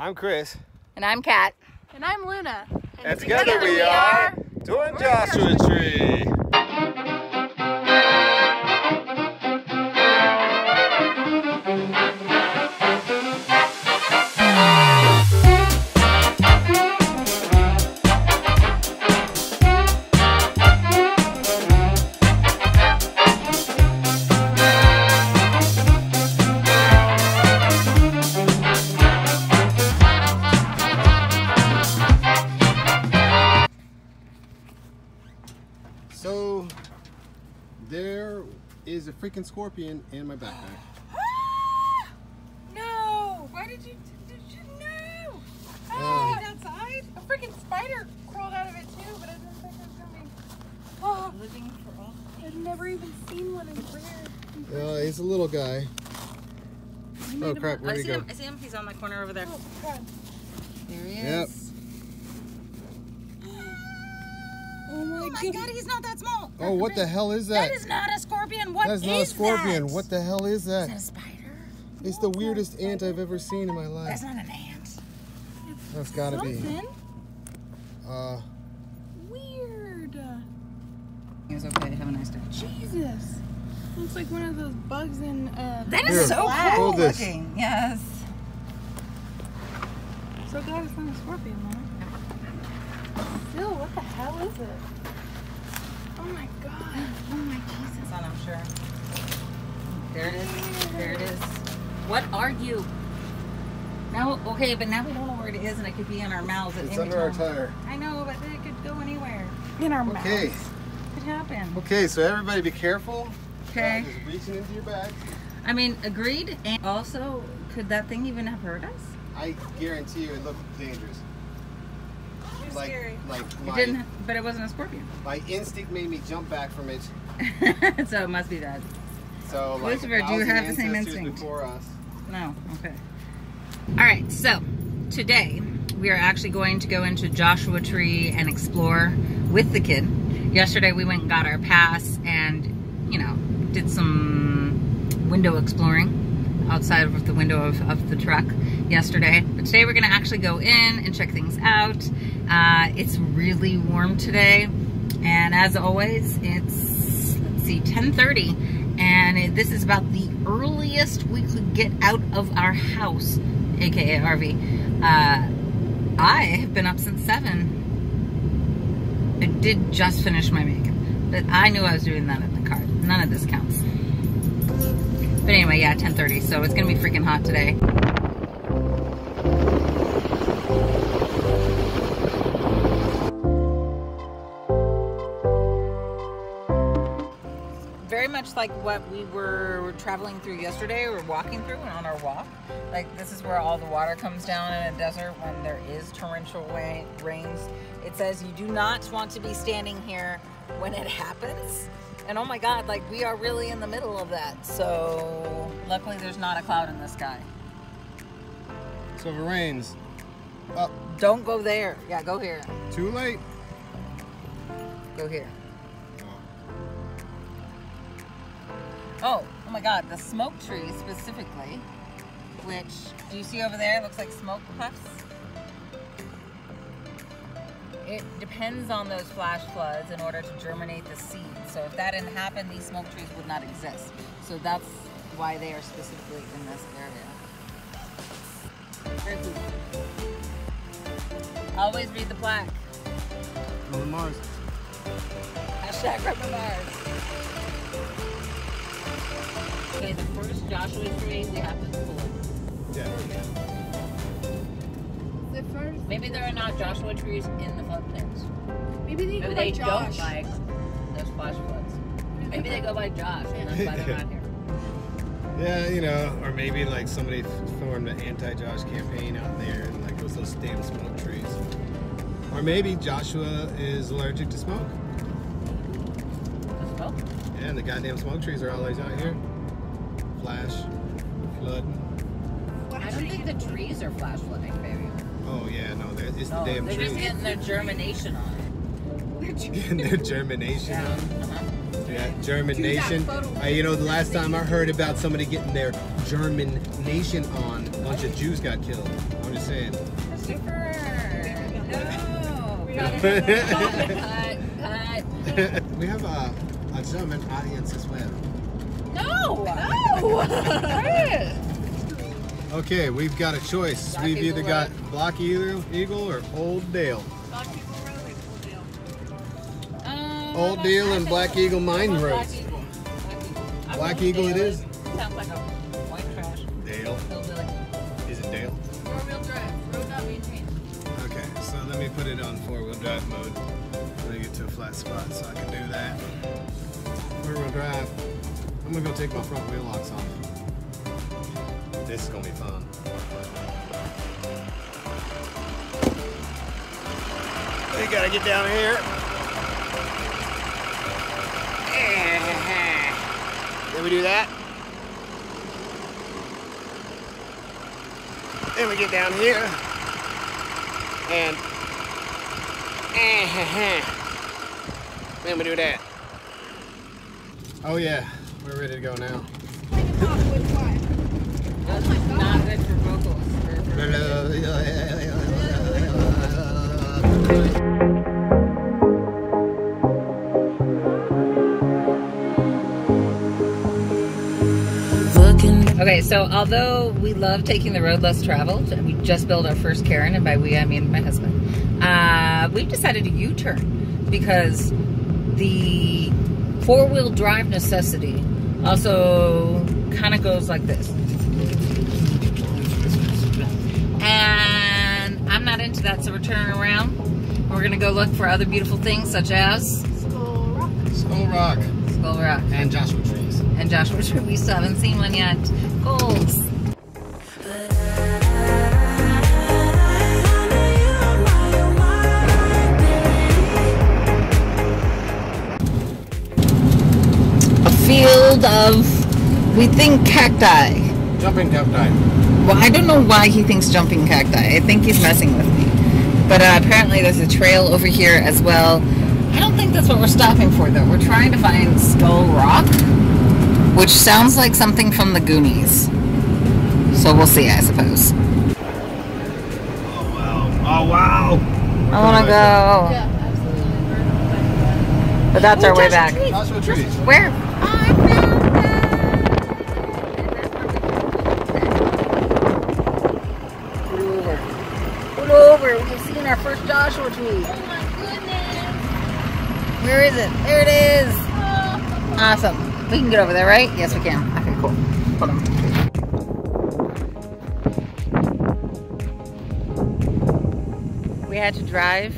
I'm Chris. And I'm Kat. And I'm Luna. And, together, we are Doing Joshua Tree. Freaking scorpion in my backpack. No! Why did you, did you no? Ah, outside? A freaking spider crawled out of it too, but I didn't think it was coming. Oh, Living for all. I've never even seen one in rare. Uh, he's a little guy. Oh crap, I where'd he see go? him. I see him. He's on the corner over there. Oh, God. There he is. Oh Oh my god, he's not that small. Oh, what the hell is that? That is not a scorpion. What That is not a scorpion. that? What the hell is Is that that? a spider? It's the weirdest ant I've ever seen in my life. That's not an ant. That's gotta be. Something Uh, weird. He was okay. Have a nice day. Jesus. Looks like one of those bugs in, uh, that is Here, is so cool looking. Yes. so glad it's not a scorpion, though. Still, what the hell is it? Oh my god. Oh my Jesus. On, I'm sure. There it is. There it is. What are you? Now, okay, but now we don't know where it is, and it could be in our mouths at it's under our tire. I know, but it could go anywhere. In our Okay. mouths. Could happen. Okay, so everybody be careful. Okay. Just reaching into your bag. I mean, agreed. And also, could that thing even have hurt us? I guarantee you it looked dangerous. Like, scary. like It my, didn't, but it wasn't a scorpion. my instinct made me jump back from it. so it must be that. So like Lucifer, do you have the same instinct? before us. No. Okay. All right. So today we are actually going to go into Joshua Tree and explore with the kid. Yesterday we went and got our pass and you know did some window exploring outside of the window of, of the truck yesterday. But today we're to actually go in and check things out. Uh, it's really warm today, and as always, it's let's see, 10:30 and it, this is about the earliest we could get out of our house, aka RV. Uh, I have been up since seven. I did just finish my makeup, but I knew I was doing that in the car. None of this counts. But anyway, yeah, 10:30. So it's gonna be freaking hot today. very much like what we were traveling through yesterday or walking through on our walk. Like this is where all the water comes down in a desert when there is torrential rains. It says you do not want to be standing here when it happens. And oh my God, like we are really in the middle of that. So luckily there's not a cloud in the sky. So if it rains, uh, Don't go there. Yeah, go here. too late. Go here. Oh. oh, oh my God, the smoke tree specifically, which, do you see over there? It looks like smoke puffs. It depends on those flash floods in order to germinate the seed. So if that didn't happen, these smoke trees would not exist. So that's why they are specifically in this area. Always read the plaque. On Mars. Hashtag Rubber Mars. Okay, the first Joshua tree we have to pull. Yeah. The first, Maybe there are not Joshua trees in the floodplains. maybe they Maybe go they by don't Josh. like those flash floods. Maybe they go by Josh, and that's why they're not here. Yeah, you know, or maybe like somebody f- formed an anti-Josh campaign out there and like those those damn smoke trees. Or maybe Joshua is allergic to smoke. The smoke? Yeah, and the goddamn smoke trees are always out here. Flash, flood. I don't think the trees are flash flooding, baby. Oh yeah, no, they're, it's No, the damn they're just trees. getting their germination on. Getting their germination Yeah. on. Uh-huh. Yeah, germination. Uh, you know, the last time I heard about somebody getting their German nation on a bunch of Jews got killed. I'm just saying. Super. No. we cut, cut. have a, a German audience as well. No! No! Okay, we've got a choice. Black we've Eagle either got Black Eagle, Eagle or Old Dale. Um, Old Dale and Black Eagle Mine Black Roads. Eagle. Black going Eagle it is? Sounds like a white trash. Dale. Is it Dale? Four-wheel drive, road not maintained. Okay, so let me put it on four-wheel drive mode. Let me get to a flat spot so I can do that. Four-wheel drive. I'm gonna go take my front wheel locks off. This is gonna be fun. We gotta get down here. Then we do that. Then we get down here. And then we do that. Oh yeah, we're ready to go now. Like a top with five. That's my God. not good for vocals. For, for Okay, so although we love taking the road less traveled, we just built our first cairn, and by we I mean my husband, uh, we've decided to U-turn because the four-wheel drive necessity also kind of goes like this. And I'm not into that, so we're turning around. We're gonna go look for other beautiful things such as Skull Rock. Skull Rock Skull Rock and Joshua trees. and Joshua Tree. We still haven't seen one yet. Goals. A field of, we think cacti. Jumping cacti. Well, I don't know why he thinks jumping cacti. I think he's messing with me. But uh, apparently there's a trail over here as well. I don't think that's what we're stopping for though. We're trying to find Skull Rock, which sounds like something from the Goonies. So we'll see, I suppose. Oh wow. Oh wow. I want to go. Yeah, absolutely. But that's our way back. Joshua trees. Where? Pull Joshua tree. Oh my goodness. Where is it? There it is. Awesome. We can get over there, right? Yes, we can. Okay, cool. Hold on. We had to drive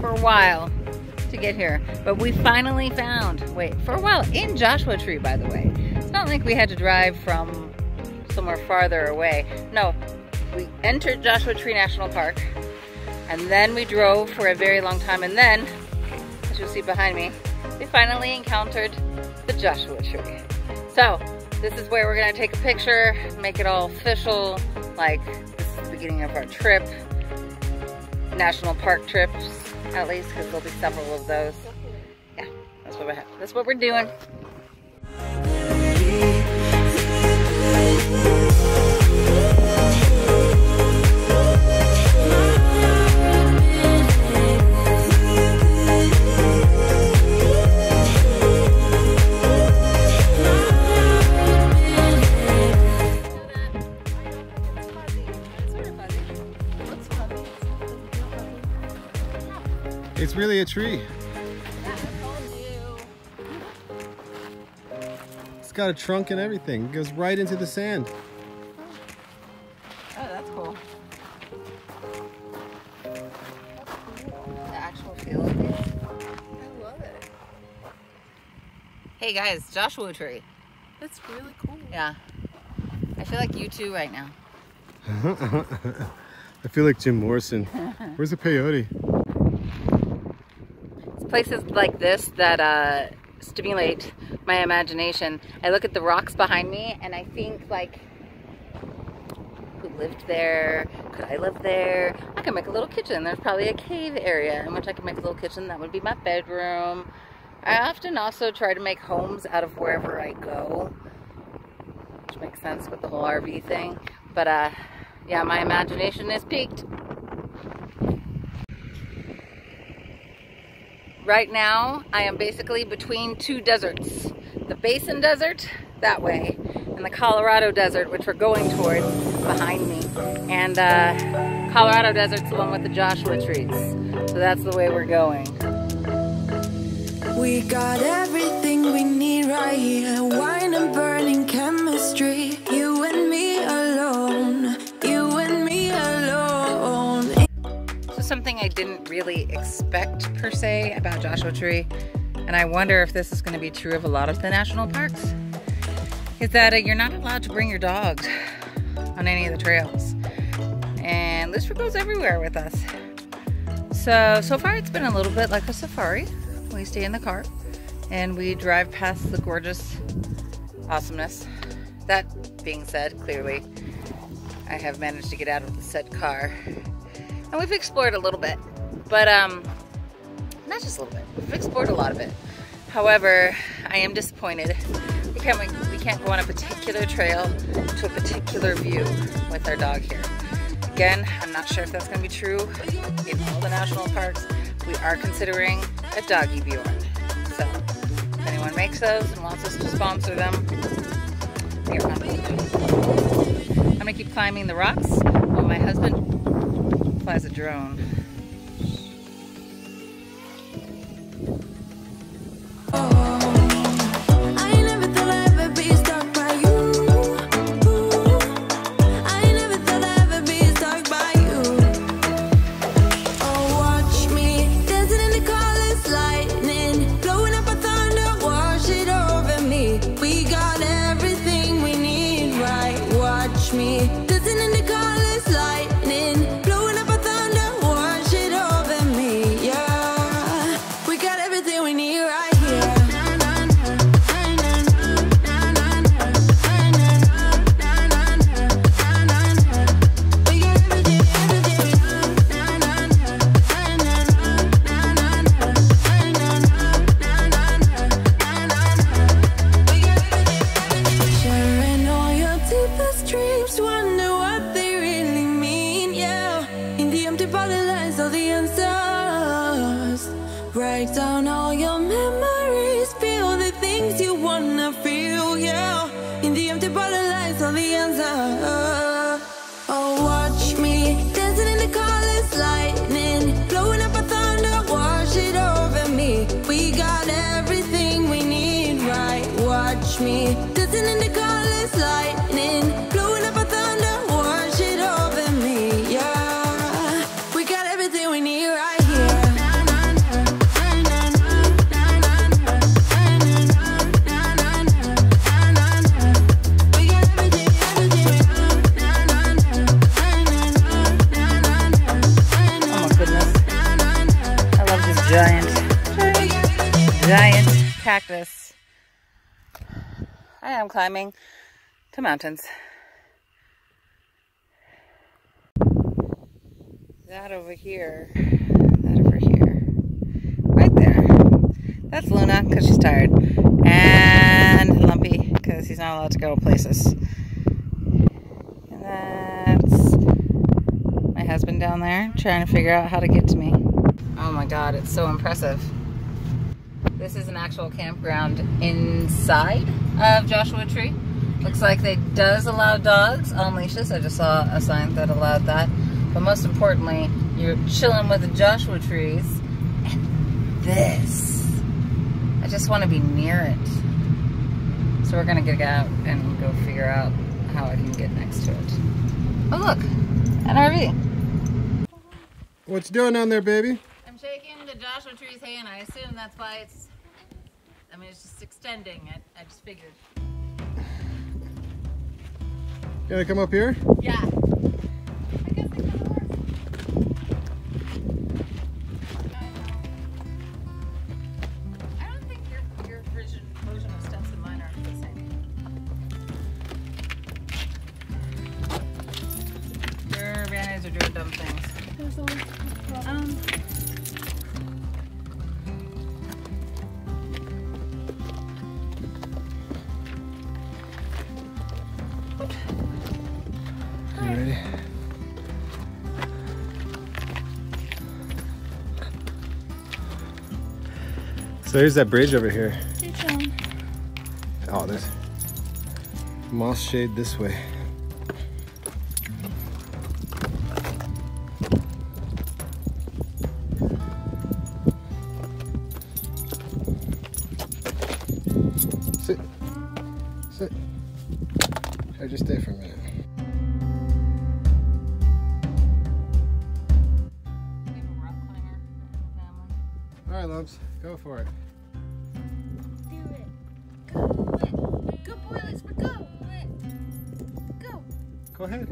for a while to get here, but we finally found, wait, for a while, in Joshua Tree, by the way. It's not like we had to drive from somewhere farther away. No, we entered Joshua Tree National Park, and then we drove for a very long time, and then, as you'll see behind me, we finally encountered the Joshua Tree. So, this is where we're gonna take a picture, make it all official, like this is the beginning of our trip, national park trips, at least, because there'll be several of those. Yeah, that's what we have. That's what we're doing. A tree. It's got a trunk and everything. It goes right into the sand. Oh, that's cool. The actual feel of it. I love it. Hey guys, Joshua Tree. That's really cool. Yeah. I feel like you too right now. I feel like Jim Morrison. Where's the peyote? Places like this that uh, stimulate my imagination. I look at the rocks behind me and I think like, who lived there? Could I live there? I can make a little kitchen. There's probably a cave area in which I can make a little kitchen. That would be my bedroom. I often also try to make homes out of wherever I go. which makes sense with the whole RV thing. But uh, yeah, my imagination is peaked. Right now, I am basically between two deserts. The Basin Desert, that way, and the Colorado Desert, which we're going towards behind me. And uh, Colorado Desert's the one with the Joshua trees. So that's the way we're going. We got everything we need right here. Wine and burning chemistry. Something I didn't really expect per se about Joshua Tree, and I wonder if this is going to be true of a lot of the national parks, is that uh, you're not allowed to bring your dogs on any of the trails. And Lucifer goes everywhere with us. So, so far it's been a little bit like a safari. We stay in the car and we drive past the gorgeous awesomeness. That being said, clearly I have managed to get out of the said car and we've explored a little bit, but um, not just a little bit. We've explored a lot of it. However, I am disappointed. We can't, we we can't go on a particular trail to a particular view with our dog here. Again, I'm not sure if that's going to be true in all the national parks. We are considering a doggy Bjorn. So, if anyone makes those and wants us to sponsor them, we are on I'm to keep climbing the rocks while my husband flies a drone. Climbing to mountains. That over here, that over here, right there. That's Luna because she's tired, and Lumpy because he's not allowed to go places. And that's my husband down there trying to figure out how to get to me. Oh my god, it's so impressive. This is an actual campground inside of Joshua Tree. Looks like they does allow dogs on leashes. I just saw a sign that allowed that. But most importantly, you're chilling with the Joshua trees. And this. I just want to be near it. So we're gonna get out and go figure out how I can get next to it. Oh look, an RV. What you doing down there, baby? I'm shaking the Joshua tree's hand. I assume that's why it's. I mean, it's just extending. I, I just figured. You gonna come up here? Yeah. So here's that bridge over here. Oh, there's moss shade this way. Sit. Sit. I just stay for a minute. All right, Lumps, go for it. Go ahead.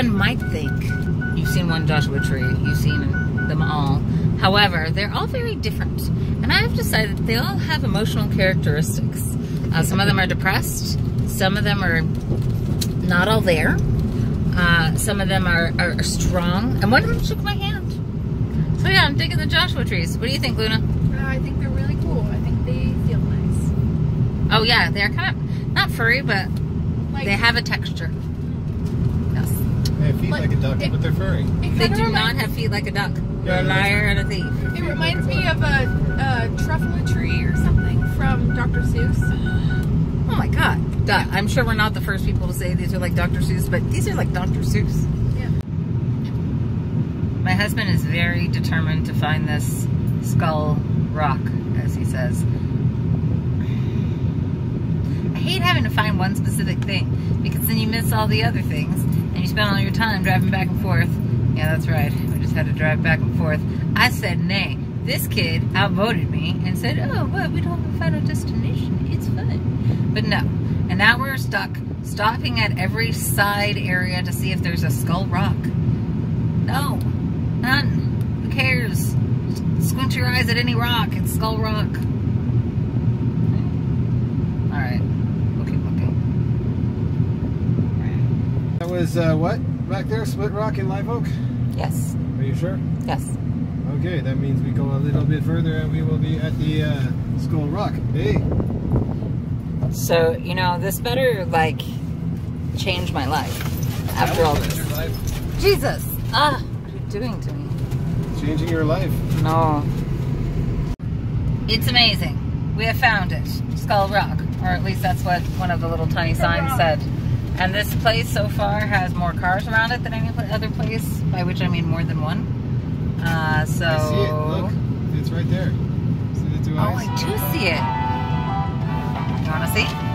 One might think you've seen one Joshua tree, you've seen them all. However, they're all very different. And I have decided they all have emotional characteristics. Uh, some of them are depressed, some of them are not all there, uh, some of them are, are, are strong, and one of them shook my hand. So, yeah, I'm digging the Joshua trees. What do you think, Luna? Uh, I think they're really cool. I think they feel nice. Oh, yeah, they're kind of not furry, but Like, they have a texture. Yes. They have feet Like, like a duck, it- but they're furry. They kinda do not have feet like a duck. You're a liar and a thief. It reminds me of a, a truffle tree or something from Dr. Seuss. Oh my god. Duh. I'm sure we're not the first people to say these are like Dr. Seuss, but these are like Dr. Seuss. Yeah. My husband is very determined to find this skull rock, as he says. I hate having to find one specific thing because then you miss all the other things spend all your time driving back and forth. Yeah, that's right. We just had to drive back and forth. I said nay. This kid outvoted me and said, oh, well, we don't have a final destination. It's fun. But no. And now we're stuck stopping at every side area to see if there's a skull rock. No. None. Who cares? Squint your eyes at any rock. It's Skull Rock. Alright. We'll keep looking. That was uh, what back there? Split Rock in Live Oak? Yes. Are you sure? Yes. Okay, that means we go a little bit further and we will be at the uh, Skull Rock. Hey, So, you know, this better, like, change my life after all this. Jesus! Ah! What are you doing to me? Changing your life. No. It's amazing. We have found it. Skull Rock. Or at least that's what one of the little tiny signs said. And this place so far has more cars around it than any other place, by which I mean more than one. Uh, so. I see it. Look, it's right there. See the two Oh, eyes? I do see it. You want to see?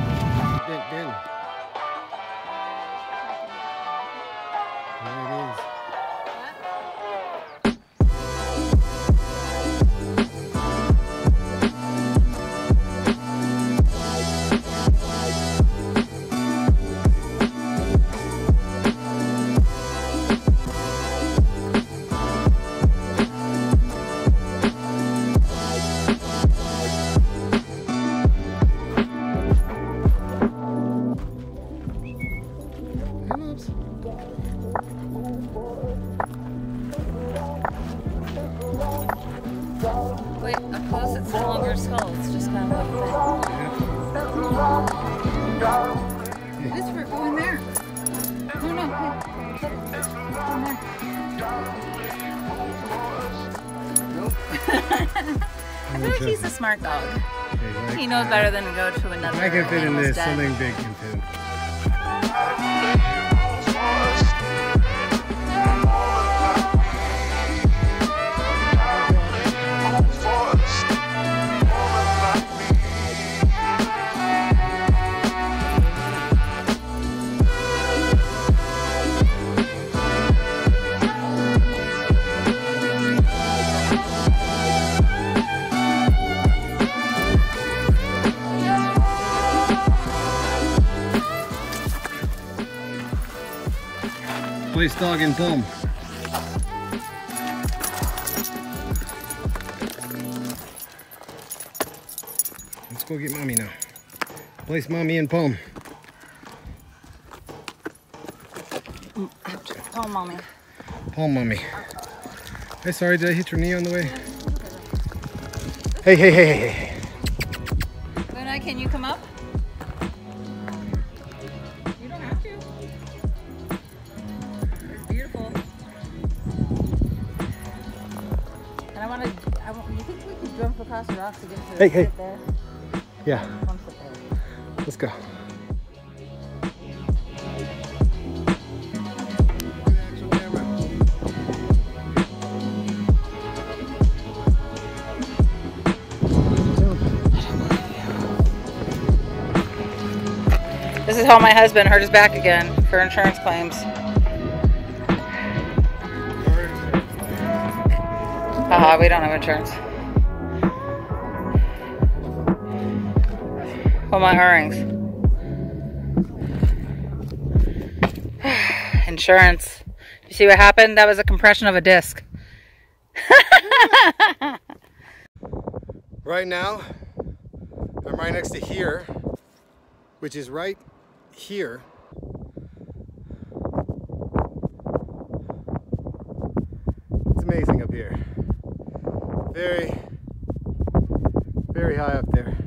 Something big dog in foam. Let's go get mommy now. Place mommy in palm. Palm mommy. Palm mommy. Hey, sorry, did I hit your knee on the way? Hey, hey, hey, hey, hey. Luna, can you come up? Across rocks to get to Hey, hey. there? Yeah, Come sit there. let's go. This is how my husband hurt his back again for insurance claims. Haha, we don't have insurance. My earrings. insurance. You see what happened? That was a compression of a disc. Right now, I'm right next to here, which is right here. It's amazing up here. Very, very high up there.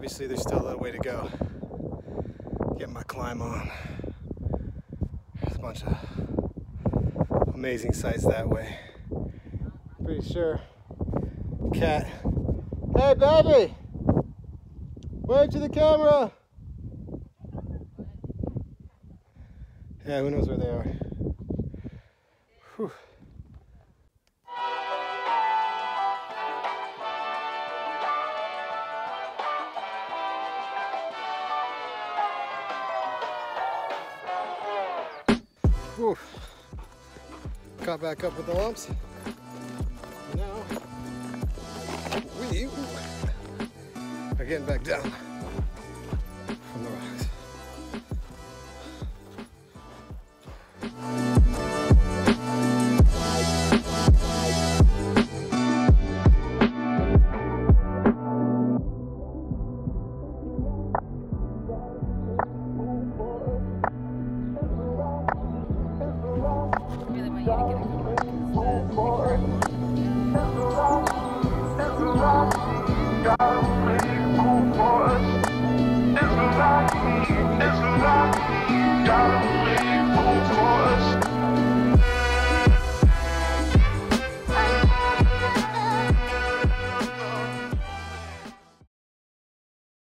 Obviously, there's still a little way to go. Get my climb on. There's a bunch of amazing sights that way. Pretty sure Kat. Hey, baby! Wave to the camera! Yeah, who knows where they are? Whew. Caught back up with the lumps. Now we are getting back down